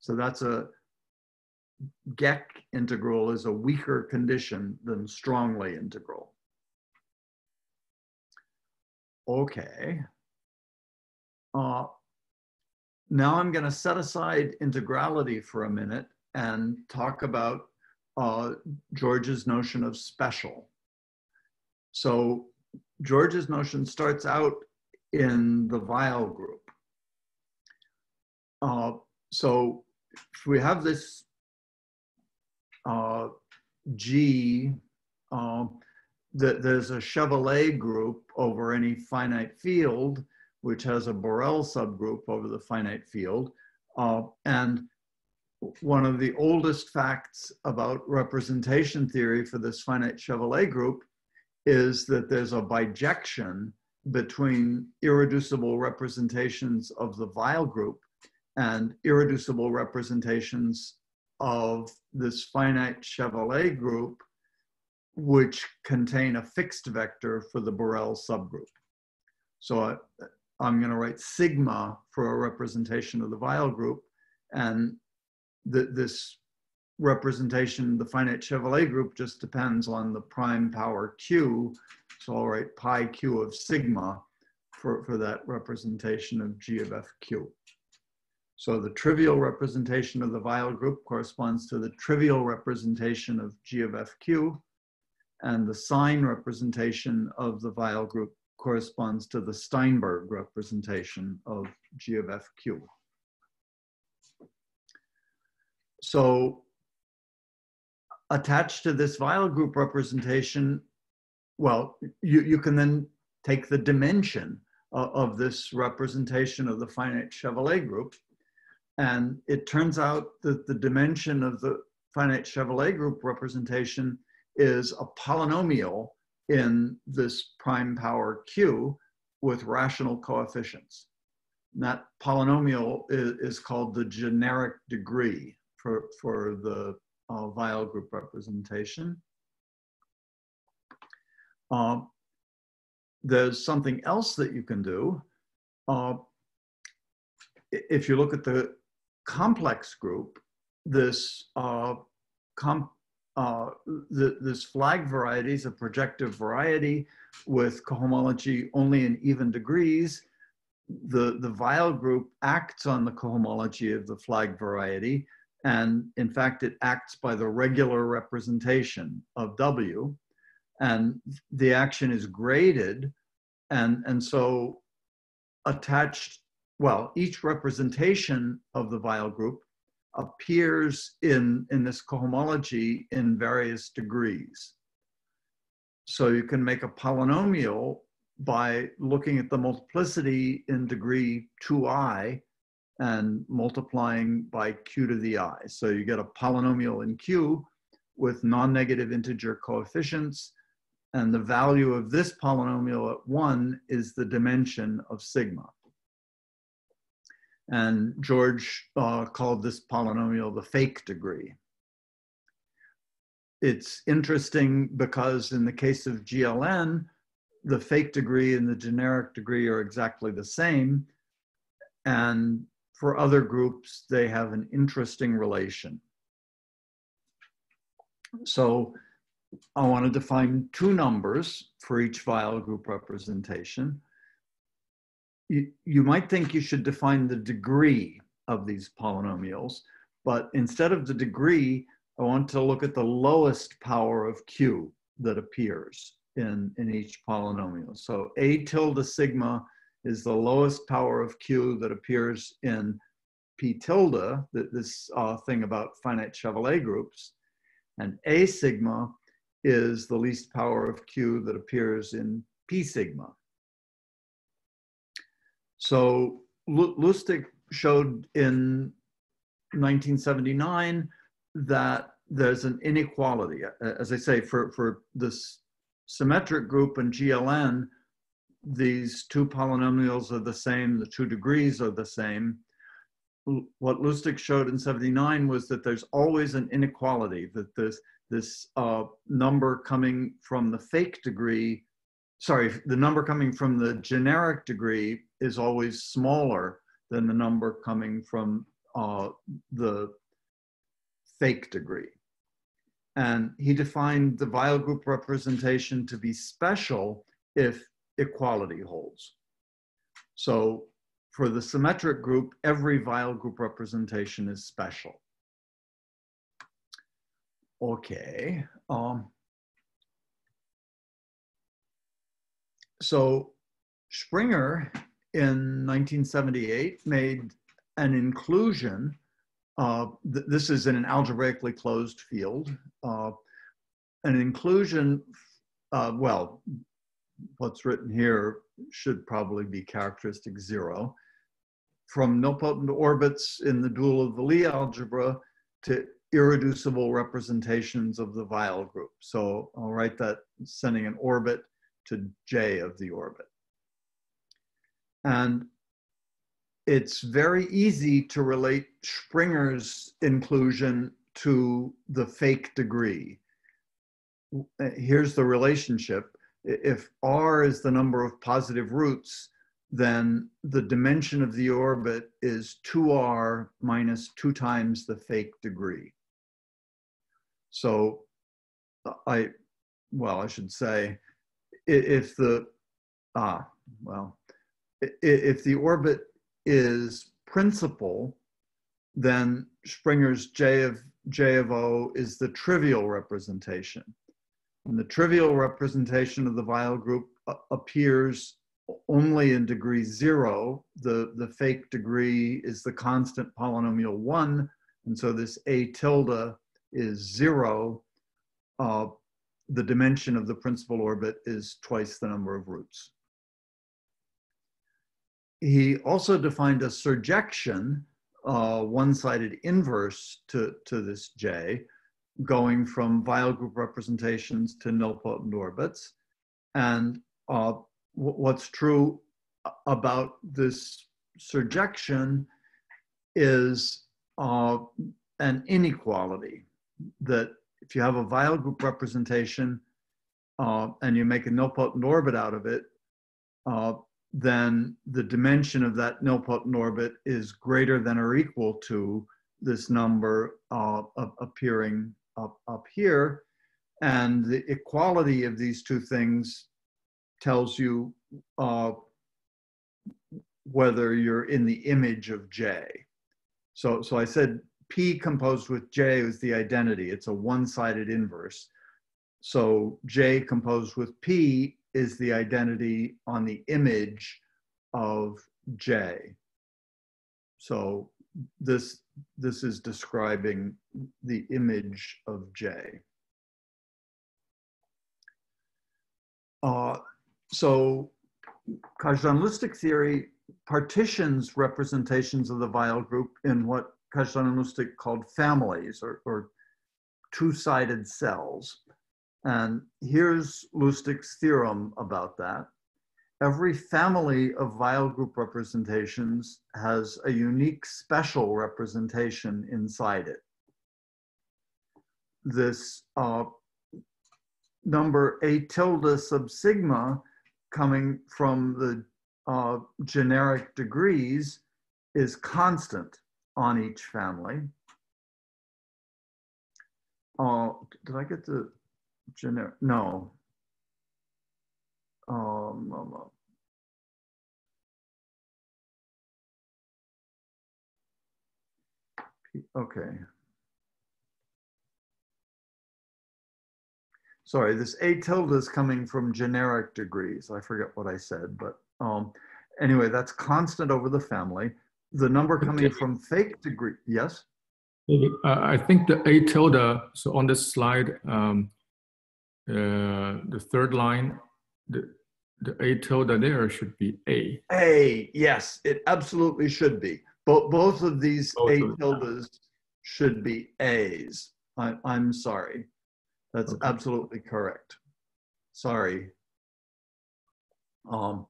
So that's a Geck integral is a weaker condition than strongly integral. Okay. Uh, now I'm going to set aside integrality for a minute and talk about uh, George's notion of special. So George's notion starts out in the Weyl group. Uh, so if we have this uh, G, uh, that there's a Chevalley group over any finite field, which has a Borel subgroup over the finite field. Uh, and one of the oldest facts about representation theory for this finite Chevalley group is that there's a bijection between irreducible representations of the Weyl group and irreducible representations of this finite Chevalley group, which contain a fixed vector for the Borel subgroup. So uh, I'm going to write sigma for a representation of the Weyl group. And this representation, the finite Chevalley group, just depends on the prime power q. So I'll write pi q of sigma for, for that representation of g of fq. So the trivial representation of the Weyl group corresponds to the trivial representation of g of fq, and the sign representation of the Weyl group corresponds to the Steinberg representation of G of FQ. So attached to this Weyl group representation, well, you, you can then take the dimension of, of this representation of the finite Chevalley group. And it turns out that the dimension of the finite Chevalley group representation is a polynomial in this prime power Q with rational coefficients. And that polynomial is, is, called the generic degree for, for the uh, Weyl group representation. Uh, there's something else that you can do. Uh, if you look at the complex group, this uh, com uh, this flag variety is a projective variety with cohomology only in even degrees. The, the Weyl group acts on the cohomology of the flag variety, and in fact, it acts by the regular representation of W, and the action is graded, and, and so attached, well, each representation of the Weyl group appears in, in this cohomology in various degrees. So you can make a polynomial by looking at the multiplicity in degree 2i and multiplying by q to the i. So you get a polynomial in q with non-negative integer coefficients and the value of this polynomial at one is the dimension of sigma. And George uh, called this polynomial the fake degree. It's interesting because in the case of GLN, the fake degree and the generic degree are exactly the same. And for other groups, they have an interesting relation. So I want to define two numbers for each Weyl group representation you, you might think you should define the degree of these polynomials, but instead of the degree, I want to look at the lowest power of q that appears in, in each polynomial. So a tilde sigma is the lowest power of q that appears in p tilde, this uh, thing about finite Chevalley groups, and a sigma is the least power of q that appears in p sigma. So Lusztig showed in 1979 that there's an inequality. As I say, for, for this symmetric group and GLN, these two polynomials are the same, the two degrees are the same. What Lusztig showed in 79 was that there's always an inequality, that this, this uh, number coming from the fake degree sorry, the number coming from the generic degree is always smaller than the number coming from uh, the fake degree. And he defined the Weyl group representation to be special if equality holds. So for the symmetric group, every Weyl group representation is special. Okay. Um, so Springer in 1978 made an inclusion. Uh, th this is in an algebraically closed field. Uh, an inclusion, uh, well, what's written here should probably be characteristic zero. From nilpotent orbits in the dual of the Lie algebra to irreducible representations of the Weyl group. So I'll write that sending an orbit to j of the orbit. And it's very easy to relate Springer's inclusion to the fake degree. Here's the relationship. If r is the number of positive roots, then the dimension of the orbit is 2r minus 2 times the fake degree. So I, well, I should say, if the ah well if the orbit is principal then springer's j of j of o is the trivial representation. And the trivial representation of the Weyl group appears only in degree zero. The the fake degree is the constant polynomial one. And so this a tilde is zero uh, the dimension of the principal orbit is twice the number of roots. He also defined a surjection, uh, one-sided inverse to, to this J, going from Weyl group representations to nilpotent orbits. And uh, what's true about this surjection is uh, an inequality that if you have a Weyl group representation uh, and you make a nilpotent orbit out of it, uh, then the dimension of that nilpotent orbit is greater than or equal to this number uh, appearing up, up here. And the equality of these two things tells you uh, whether you're in the image of J. So, so I said P composed with J is the identity. It's a one-sided inverse. So J composed with P is the identity on the image of J. So this, this is describing the image of J. Uh, so Kazhdan-Lusztig theory partitions representations of the Weyl group in what Kazhdan-Lusztig called families or, or two-sided cells. And here's Lusztig's theorem about that. Every family of Weyl group representations has a unique special representation inside it. This uh, number A tilde sub sigma coming from the uh, generic degrees is constant on each family. Uh, did I get the generic? No. Um, um, um. okay. Sorry, this A tilde is coming from generic degrees. I forget what I said, but um, anyway, that's constant over the family. The number coming Okay. from fake degree, yes? Uh, I think the A tilde, so on this slide, um, uh, the third line, the, the A tilde there should be A. A, yes, it absolutely should be. Both both of these Both A tildes should be A's. I, I'm sorry. That's Okay. absolutely correct. Sorry. Um,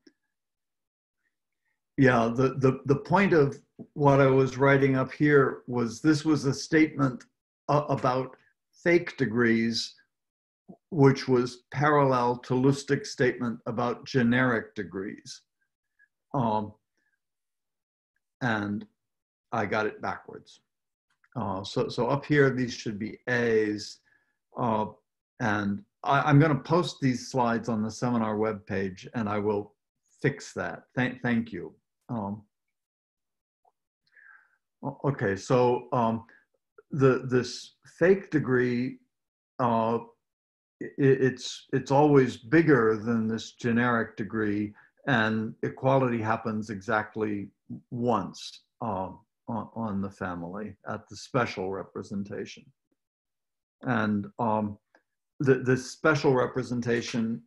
yeah, the, the, the point of what I was writing up here was this was a statement a- about fake degrees, which was parallel to Lusztig's statement about generic degrees. Um, and I got it backwards. Uh, so, so up here, these should be A's. Uh, and I, I'm going to post these slides on the seminar webpage and I will fix that. Thank, thank you. Um, okay, so um, the this fake degree, uh, i it's it's always bigger than this generic degree, and equality happens exactly once um, on, on the family at the special representation. And um, the, the special representation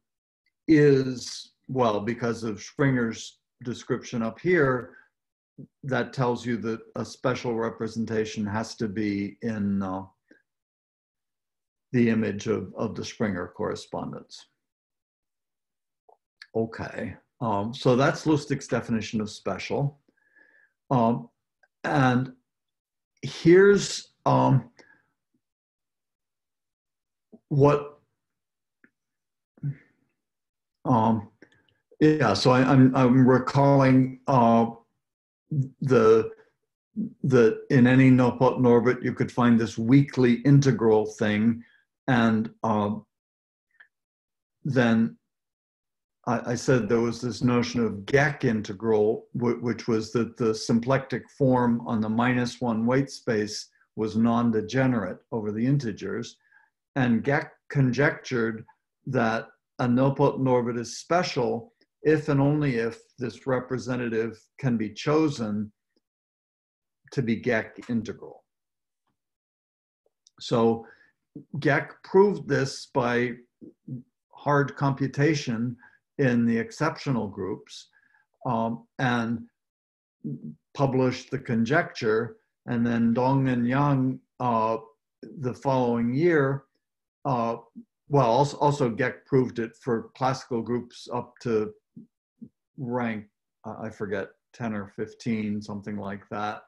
is, well, because of Springer's description up here, that tells you that a special representation has to be in uh, the image of, of the Springer correspondence. Okay, um, so that's Lusztig's definition of special. Um, and here's um, what, um, yeah, so I, I'm, I'm recalling uh, the, the, in any Nilpotent orbit, you could find this weakly integral thing. And um, then I, said there was this notion of Geck integral, which was that the symplectic form on the minus one weight space was non-degenerate over the integers. And Geck conjectured that a nilpotent orbit is special if and only if this representative can be chosen to be Geck integral. So Geck proved this by hard computation in the exceptional groups um, and published the conjecture. And then Dong and Yang uh, the following year, uh, well, also, also Geck proved it for classical groups up to rank, I forget, 10 or 15, something like that.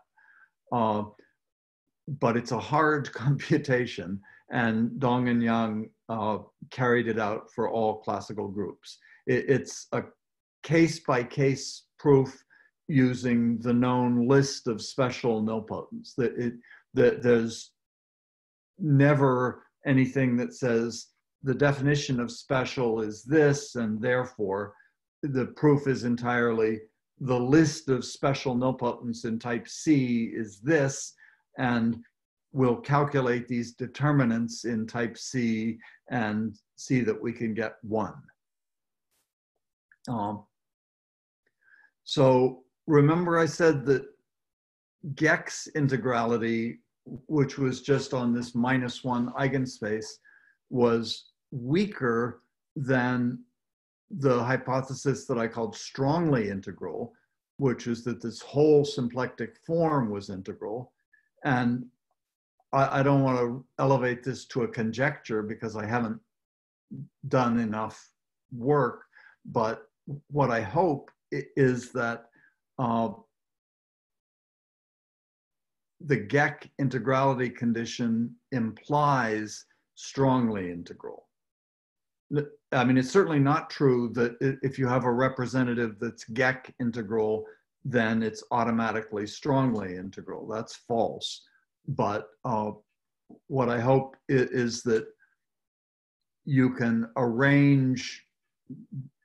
Uh, but it's a hard (laughs) computation, and Dong and Yang uh, carried it out for all classical groups. It, it's a case by case proof using the known list of special nilpotents. That it that there's never anything that says the definition of special is this, and therefore the proof is entirely the list of special nilpotents in type C is this, and we'll calculate these determinants in type C and see that we can get one. Um, so remember I said that Geck's integrality, which was just on this minus one eigenspace, was weaker than the hypothesis that I called strongly integral, which is that this whole symplectic form was integral. And I, I don't want to elevate this to a conjecture because I haven't done enough work, but what I hope is that uh, the Geck integrality condition implies strongly integral. I mean, it's certainly not true that if you have a representative that's Geck integral, then it's automatically strongly integral. That's false. But uh, what I hope is that you can arrange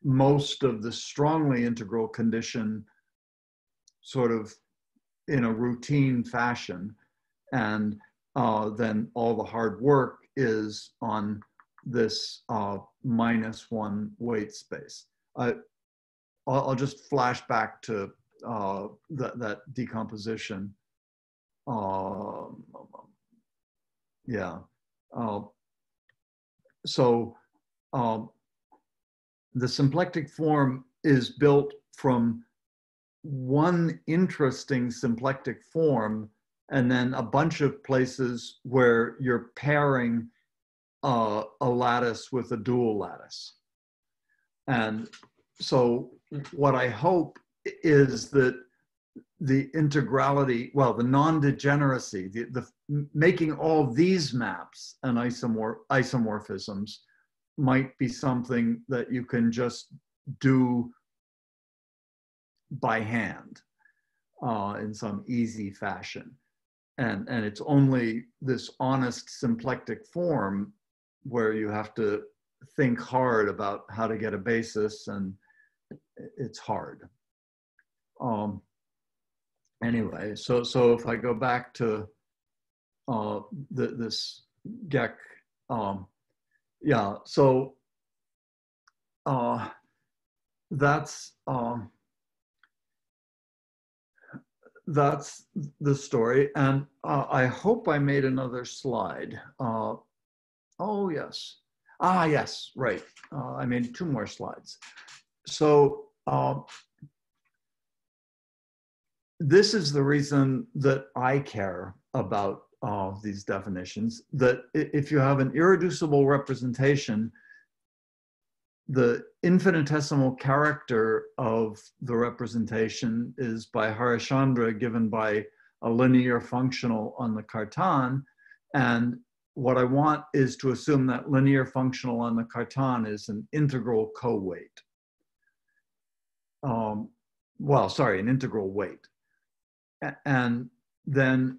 most of the strongly integral condition sort of in a routine fashion. And uh, then all the hard work is on this uh, minus one weight space. I, I'll, I'll just flash back to uh, that, that decomposition. Um, yeah. Uh, so um, the symplectic form is built from one interesting symplectic form and then a bunch of places where you're pairing uh, a lattice with a dual lattice. And so what I hope is that the integrality, well, the non-degeneracy, the, the making all these maps and isomorph, isomorphisms might be something that you can just do by hand uh, in some easy fashion. And, and it's only this honest symplectic form where you have to think hard about how to get a basis and it's hard. Um, anyway, so, so if I go back to uh, the, this Geck, um, yeah, so uh, that's, um, that's the story. And uh, I hope I made another slide. Uh, Oh, yes. Ah, yes, right. Uh, I made two more slides. So uh, this is the reason that I care about uh, these definitions, that if you have an irreducible representation, the infinitesimal character of the representation is by Harish-Chandra given by a linear functional on the Cartan, and what I want is to assume that linear functional on the Cartan is an integral co-weight. Um, well, sorry, an integral weight. And then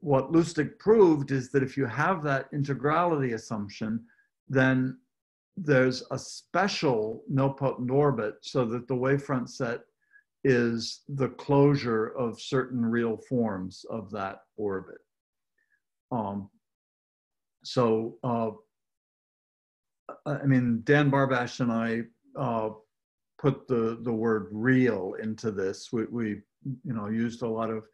what Lusztig proved is that if you have that integrality assumption, then there's a special nilpotent orbit so that the wavefront set is the closure of certain real forms of that orbit. Um, so, uh, I mean, Dan Barbasch and I uh, put the, the word real into this. We, we, you know, used a lot of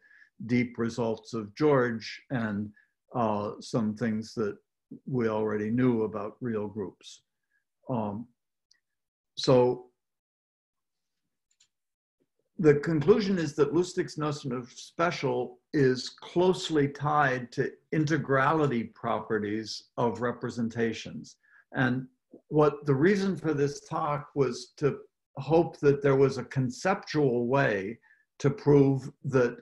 deep results of George and uh, some things that we already knew about real groups. Um, so the conclusion is that Lusztig's notion of special is closely tied to integrality properties of representations. And what the reason for this talk was to hope that there was a conceptual way to prove that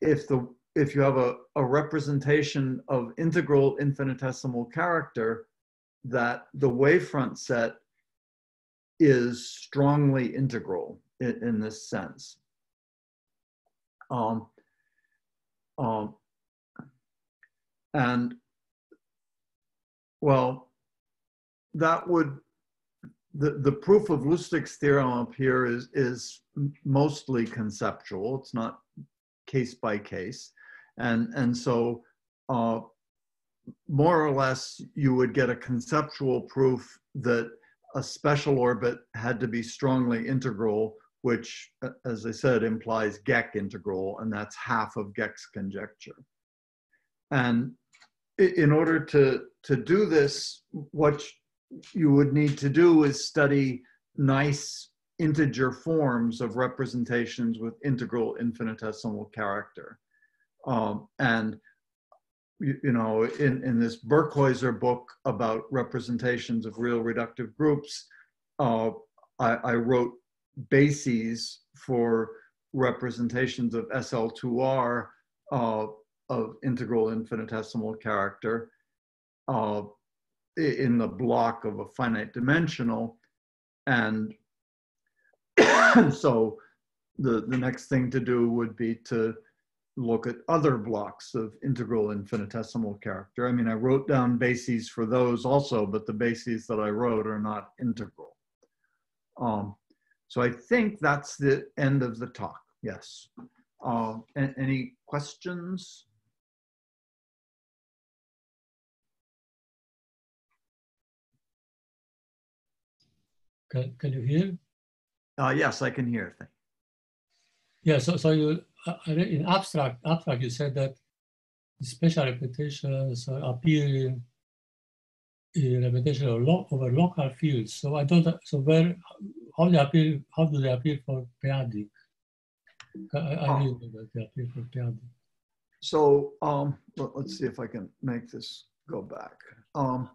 if the if you have a, a representation of integral infinitesimal character, that the wavefront set is strongly integral in, in this sense. Um, um, and well, that would the, the proof of Lusztig's theorem up here is, is mostly conceptual. It's not case by case. And, and so uh, more or less you would get a conceptual proof that a special orbit had to be strongly integral which, as I said, implies Geck integral, and that's half of Geck's conjecture. And in order to, to do this, what you would need to do is study nice integer forms of representations with integral infinitesimal character. Um, and you, you, know, in, in this Birkhäuser book about representations of real reductive groups, uh, I, I, wrote bases for representations of SL2R uh, of integral infinitesimal character uh, in the block of a finite dimensional. And (coughs) so the, the next thing to do would be to look at other blocks of integral infinitesimal character. I mean, I wrote down bases for those also, but the bases that I wrote are not integral. Um, so I think that's the end of the talk. Yes. Uh, any questions? Can, can you hear? Uh, yes, I can hear. Thank. Yeah, so, so you, uh, in abstract, abstract, you said that special repetitions appear in, in repetition over local fields. So I don't, so where, how they appear, how do they appear for p-adic? I, I oh. that they appear for. So um, let, us see if I can make this go back. Um,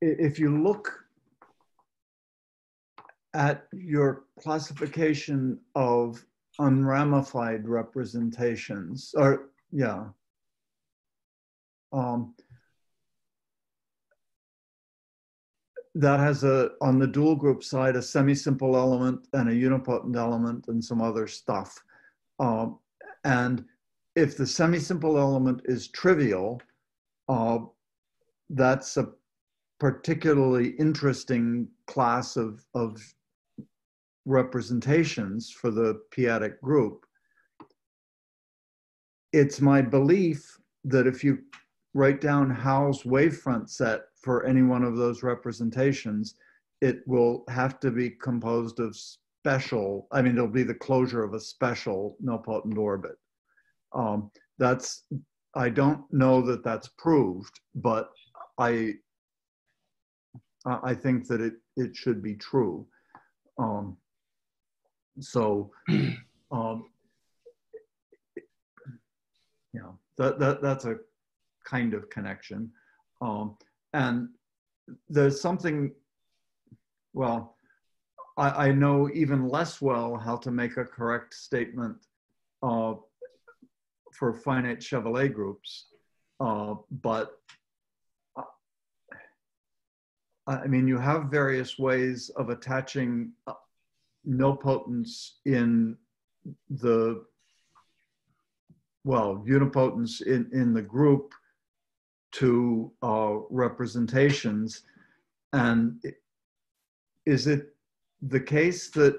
if you look at your classification of unramified representations, or yeah, um, that has a on the dual group side a semi-simple element and a unipotent element and some other stuff. Um, and if the semi-simple element is trivial, uh, that's a particularly interesting class of, of representations for the p-adic group. It's my belief that if you write down Howe's wavefront set for any one of those representations, it will have to be composed of special, I mean, it'll be the closure of a special nilpotent orbit. Um, that's, I don't know that that's proved, but I I think that it, it should be true. Um, so, (clears throat) um, yeah, that, that, that's a kind of connection. Um, and there's something, well, I, I know even less well how to make a correct statement uh, for finite Chevalley groups, uh, but I mean, you have various ways of attaching nilpotents in the, well, unipotents in, in the group to uh, representations. And is it the case that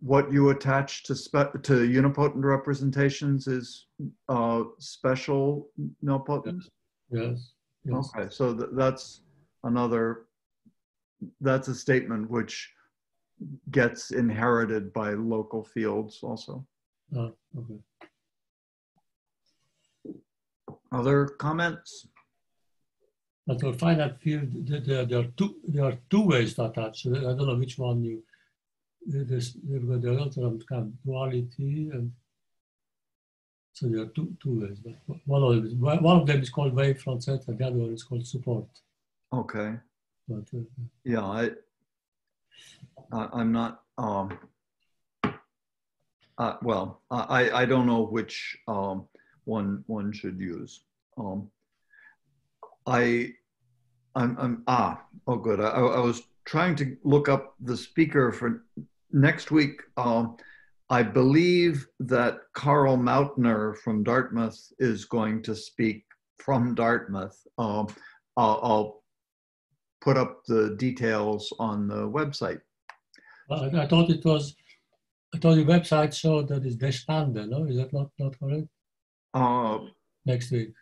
what you attach to to unipotent representations is uh, special nilpotents? Yes. yes. Okay, so th- that's another that's a statement which gets inherited by local fields also. Oh, okay. Other comments? But for finite field, there, there, are two there are two ways to attach. I don't know which one you. There's there are the other kind of duality, and so there are two two ways. But one of them, one of them is called wavefront set, and the other one is called support. Okay. But, uh, yeah, I, I am not. Um, uh, well, I I don't know which um, one one should use. Um, I I'm, I'm ah oh good. I, I was trying to look up the speaker for next week. Um, I believe that Carl Mautner from Dartmouth is going to speak from Dartmouth. Um, I'll, I'll put up the details on the website. Uh, I thought it was, I thought the website showed that it's Deshpande, no? Is that not, not correct? Uh, next week.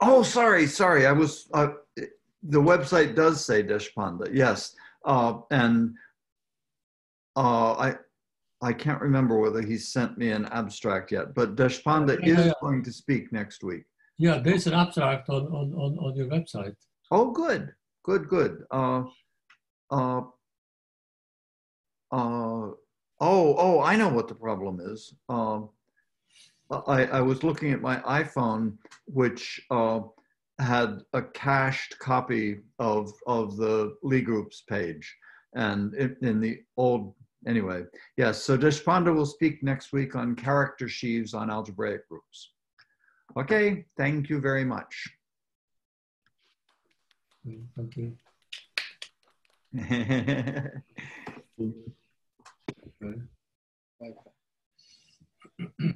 Oh, sorry, sorry. I was, uh, the website does say Deshpande, yes. Uh, and uh, I, I can't remember whether he sent me an abstract yet, but Deshpande Yeah, is yeah. going to speak next week. Yeah, there's an abstract on, on, on, on your website. Oh, good, good, good. Uh, uh, uh, oh, oh, I know what the problem is. Um, I, I was looking at my iPhone, which uh, had a cached copy of of the Lie Group's page, and in, in the old anyway. Yes, so Deshpande will speak next week on character sheaves on algebraic groups. Okay, thank you very much. Thank you. (laughs) Bye. Bye.